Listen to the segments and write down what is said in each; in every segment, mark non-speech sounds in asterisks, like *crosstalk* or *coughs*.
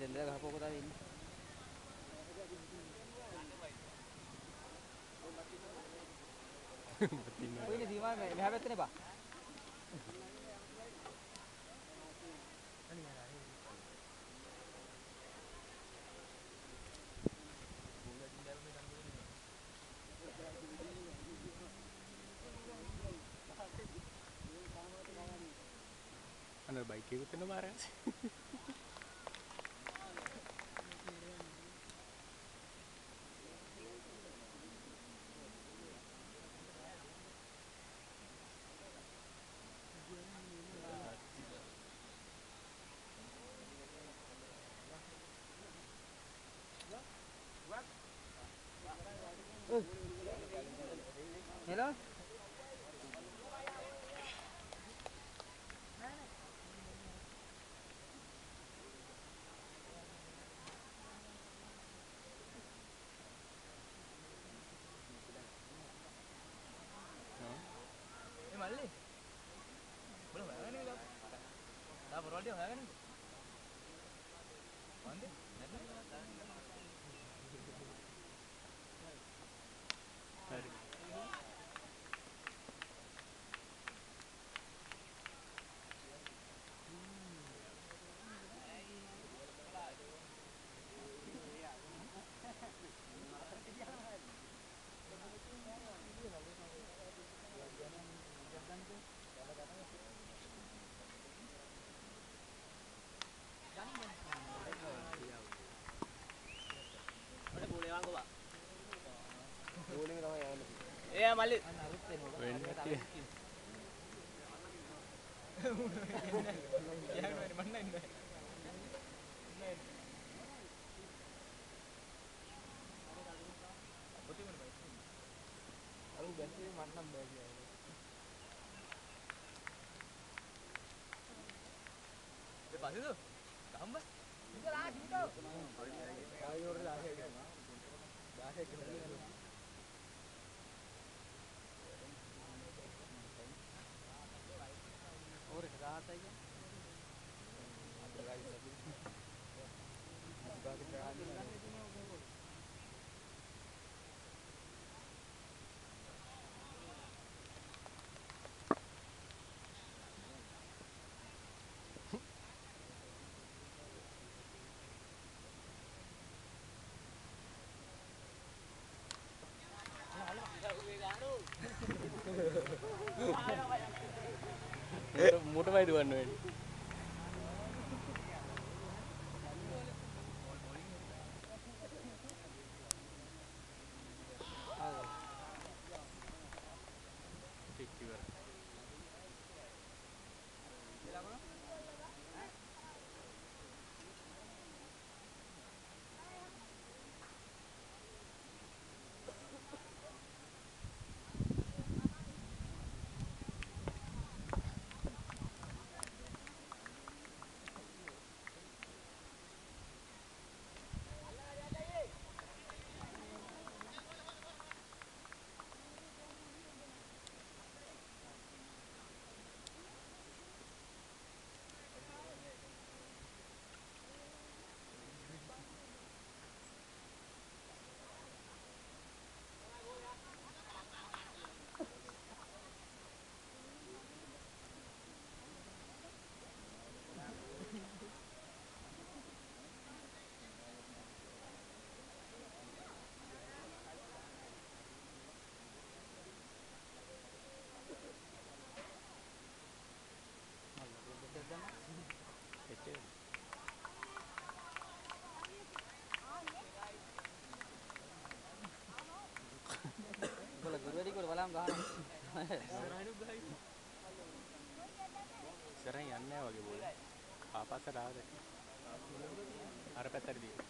වයින් දෙන්න ගහපුවක තමයි ඉන්නේ. ඔයනේ සීමා මෙහා පැත්තේ නේ බා. අන්න බයික් එකකුත් එන්න මාරස් Vậy đó. Mali. Belum ada ni dah. Dah berapa dia kan? वाले पासी तो काम बस। इधर आ इधर आ भाई और आगे आगे මුටමයි දුවන්න වෙන්නේ. ගුරුවරයෙක් කොට බලන්න ගහනවා. ඉස්සරහින් යන්නේ නැහැ වගේ බෝල. ආපස්සට ආවද? අර පැත්තට දී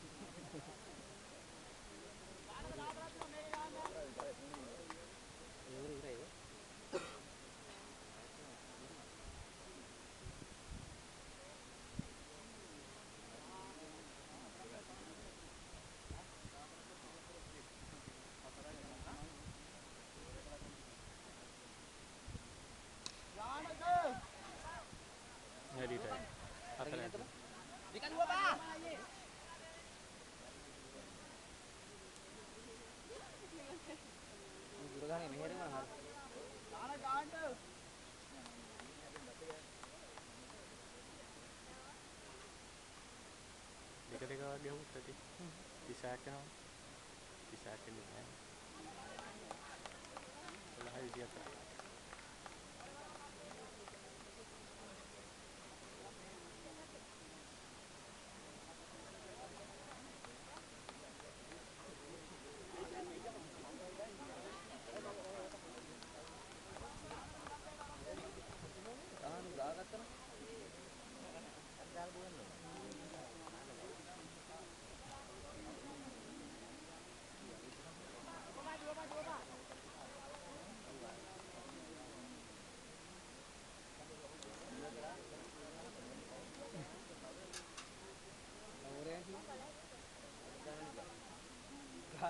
Bikan gua, Pak. Juragan ini mana hal? Tanah kandang. Dekat dekat dia hutan tadi. Pisahkan, pisahkan dengan. Kalau hari dia tak.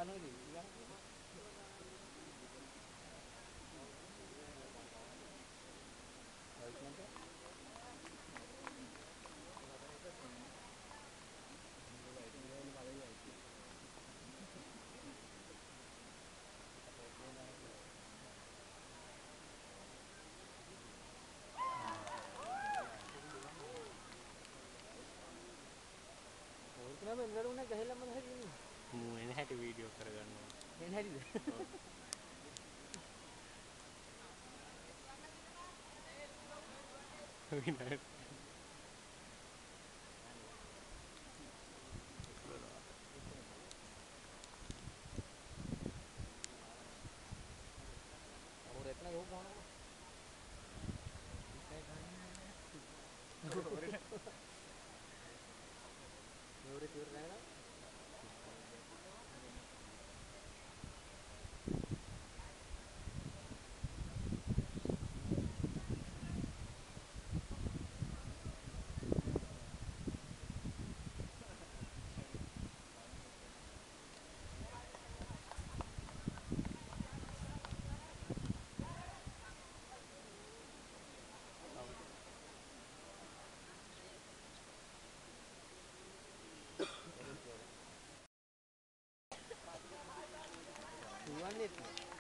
¿no? Hết rồi! Annett'le.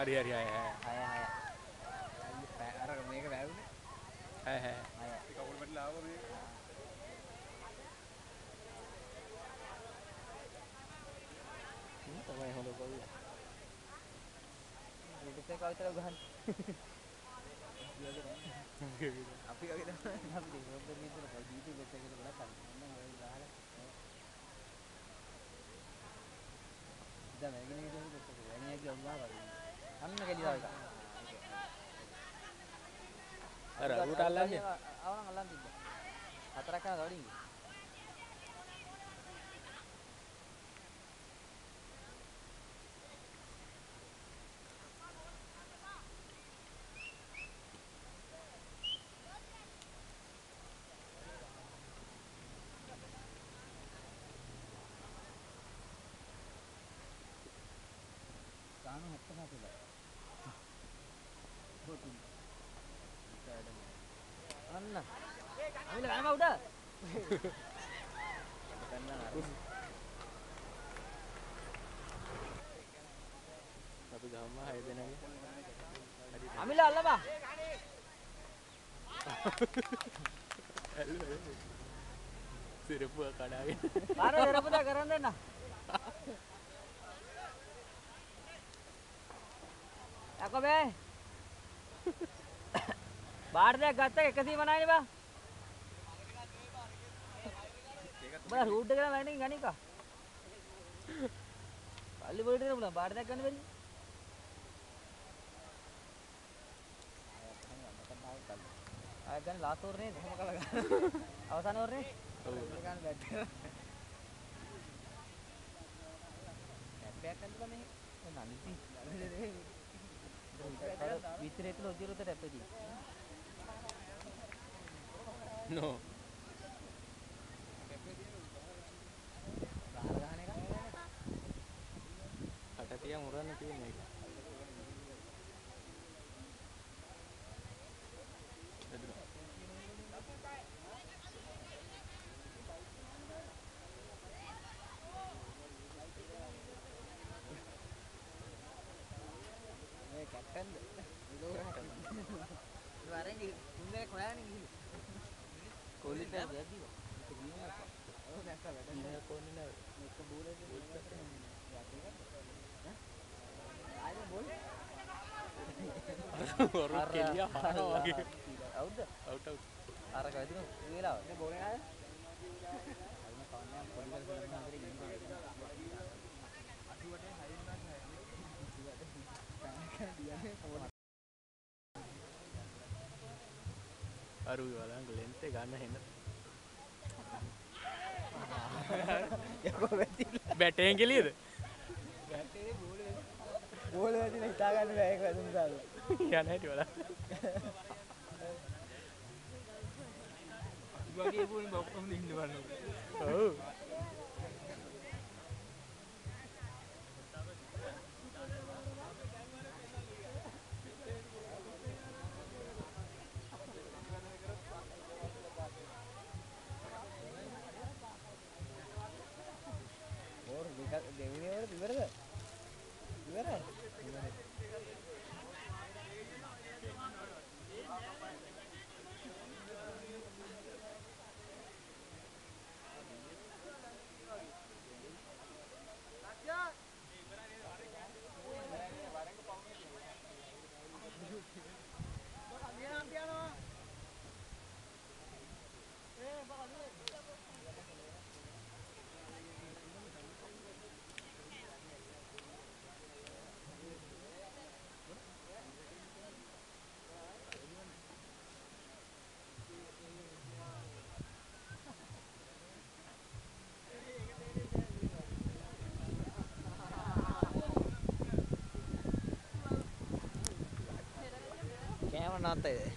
හරි හරි හය හය හය හය. අයි පෑ- අර මේක වැෑවුනේ හය හය. හය. කවුල් වැටලා ආවා මේ ඉතින් තමයි හොඳ කොල්ල ඊටසේ කවිතර ගහන්න අපි වගේ තමයි අපි දෙවියන් දෙවියන් දෙන YouTube එකේ ගොඩක් අන්න ඔය ගහලා. දැන් මේක නේ දෙන්න දෙන්න වැණියක් ගම්මා වගේ අන්න කෙලිලා එක අර අරුට අල්ලන්නේ? අවනම් අල්ලන් තිබ්බා. හතරක් කරන ගවඩින් ගාන අන්න. අමිල ගානක උඩ. අපි ගම්ම හය දෙනගේ හරි අමිල අල්ලපා. සිරපුව කඩාගෙන පාර දරපුදා කරන්න දෙන්න. යකෝ බෑ. *coughs* බාර්දයක් ගත්ත 109 නේ බා. බා රූට් එක නම් වැඩින් ගනිකා. පල්ලි පොලිට දෙන්න බුණා බාර්දයක් ගන්න බැරි. ආය ගන්න ලාස්ට් ඕවර් නේද? කොහොම කළා ගන්න. අවසාන ඕවර් නේ? ඔව් ගන්න බැට්. බැට් ගන්න මේ. නන්ති. විතරේ තුල ඔජිරොත ටැප්පෙදී. නෝ ගහලා ගහන එක. කටතිය මුරන්න තියෙන එක එදුනා. මේ කැප්ටන්ද? වරෙන් තුන්දේ කොහානේ ගිහින්. කොල්ලිට වැද්දිවා. ඒක ගිහින් ඔව් දැක්කා වැඩ. ඉන්න කොන්නේ නැව මේක බෝලේ යටි ඈ? ආයෙ බෝල්? හොරු කෙලිය හරනවා වගේ අවුද්ද? අවුට් අවුට් අර කවදින වෙලාව. මේ බෝලේ ආයේ? අයින කවන්නේ පොඩි කරලා දෙන්න හතරේ ගිහින්. අරු වලංග ලෙන්තේ ගන්න හෙන්න බැටෙන් කෙලියද බැටේ බෝලේ. බෝලේ වැදිලා හිතා ගන්න බෑ ඒක දාලා. යන හැටි වල වගේ පොලින් ඔක්කොම ඉන්න බලන්න ඔව් ಕಾರಣ ಅಂತ ಇದೆ